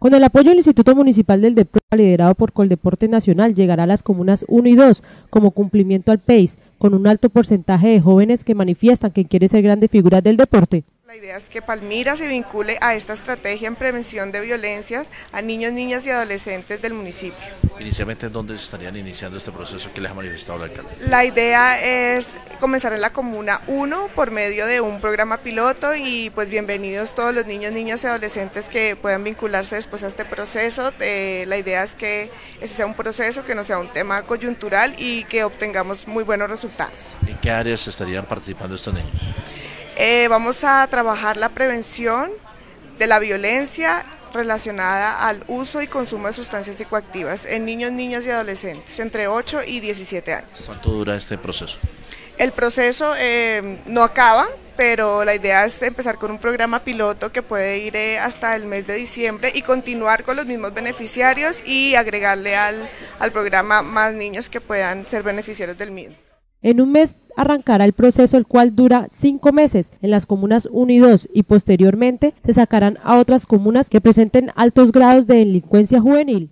Con el apoyo del Instituto Municipal del Deporte, liderado por Coldeporte Nacional, llegará a las comunas 1 y 2 como cumplimiento al PACE, con un alto porcentaje de jóvenes que manifiestan que quieren ser grandes figuras del deporte. La idea es que Palmira se vincule a esta estrategia en prevención de violencias a niños, niñas y adolescentes del municipio. Inicialmente, ¿en dónde estarían iniciando este proceso que les ha manifestado el alcalde? La idea es comenzar en la Comuna 1 por medio de un programa piloto y pues bienvenidos todos los niños, niñas y adolescentes que puedan vincularse después a este proceso. Eh, la idea es que ese sea un proceso, que no sea un tema coyuntural y que obtengamos muy buenos resultados. ¿En qué áreas estarían participando estos niños? Eh, vamos a trabajar la prevención de la violencia relacionada al uso y consumo de sustancias psicoactivas en niños, niñas y adolescentes entre 8 y 17 años. ¿Cuánto dura este proceso? El proceso eh, no acaba, pero la idea es empezar con un programa piloto que puede ir eh, hasta el mes de diciembre y continuar con los mismos beneficiarios y agregarle al, al programa más niños que puedan ser beneficiarios del mismo. En un mes arrancará el proceso el cual dura cinco meses en las comunas 1 y 2 y posteriormente se sacarán a otras comunas que presenten altos grados de delincuencia juvenil.